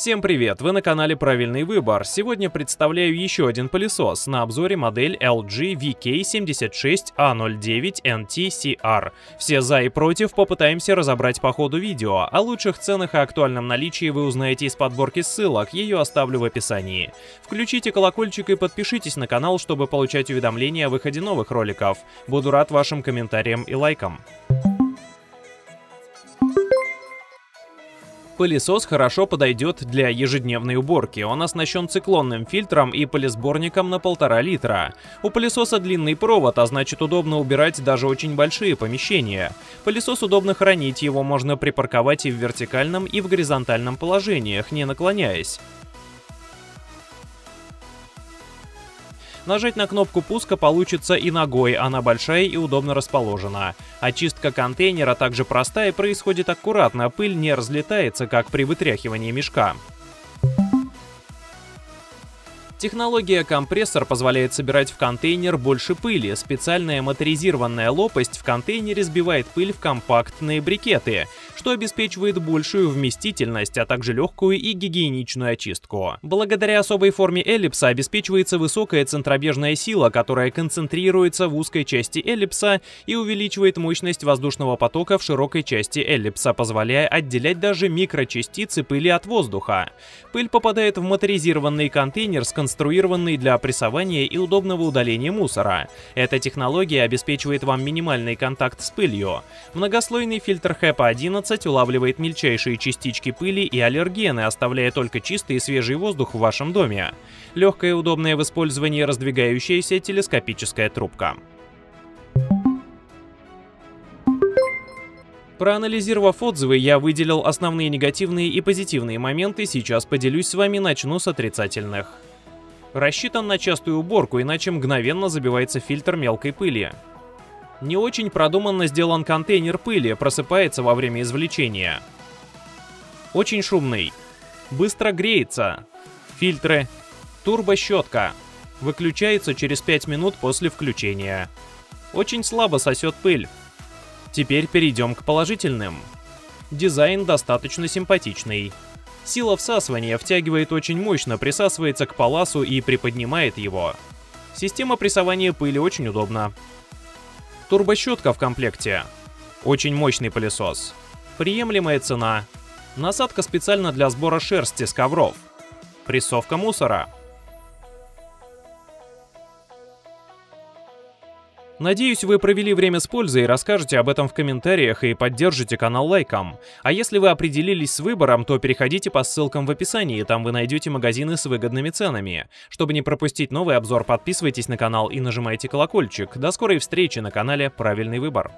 Всем привет, вы на канале Правильный Выбор. Сегодня представляю еще один пылесос. На обзоре модель LG VK76A09NTCR. Все за и против попытаемся разобрать по ходу видео. О лучших ценах и актуальном наличии вы узнаете из подборки ссылок, ее оставлю в описании. Включите колокольчик и подпишитесь на канал, чтобы получать уведомления о выходе новых роликов. Буду рад вашим комментариям и лайкам. Пылесос хорошо подойдет для ежедневной уборки. Он оснащен циклонным фильтром и пылесборником на полтора литра. У пылесоса длинный провод, а значит удобно убирать даже очень большие помещения. Пылесос удобно хранить, его можно припарковать и в вертикальном, и в горизонтальном положениях, не наклоняясь. Нажать на кнопку пуска получится и ногой, она большая и удобно расположена. Очистка контейнера также простая и происходит аккуратно, пыль не разлетается, как при вытряхивании мешка. Технология компрессор позволяет собирать в контейнер больше пыли. Специальная моторизированная лопасть в контейнере сбивает пыль в компактные брикеты, что обеспечивает большую вместительность, а также легкую и гигиеничную очистку. Благодаря особой форме эллипса обеспечивается высокая центробежная сила, которая концентрируется в узкой части эллипса и увеличивает мощность воздушного потока в широкой части эллипса, позволяя отделять даже микрочастицы пыли от воздуха. Пыль попадает в моторизированный контейнер, сконструированный для прессования и удобного удаления мусора. Эта технология обеспечивает вам минимальный контакт с пылью. Многослойный фильтр HEPA 11 11 улавливает мельчайшие частички пыли и аллергены, оставляя только чистый и свежий воздух в вашем доме. Легкая и удобная в использовании раздвигающаяся телескопическая трубка. Проанализировав отзывы, я выделил основные негативные и позитивные моменты, сейчас поделюсь с вами, начну с отрицательных. Рассчитан на частую уборку, иначе мгновенно забивается фильтр мелкой пыли. Не очень продуманно сделан контейнер пыли, просыпается во время извлечения. Очень шумный. Быстро греется. Фильтры. Турбощетка. Выключается через 5 минут после включения. Очень слабо сосет пыль. Теперь перейдем к положительным. Дизайн достаточно симпатичный. Сила всасывания втягивает очень мощно, присасывается к паласу и приподнимает его. Система прессования пыли очень удобна. Турбощетка в комплекте. Очень мощный пылесос. Приемлемая цена. Насадка специально для сбора шерсти с ковров. Прессовка мусора. Надеюсь, вы провели время с пользой и расскажете об этом в комментариях и поддержите канал лайком. А если вы определились с выбором, то переходите по ссылкам в описании, там вы найдете магазины с выгодными ценами. Чтобы не пропустить новый обзор, подписывайтесь на канал и нажимайте колокольчик. До скорой встречи на канале «Правильный выбор».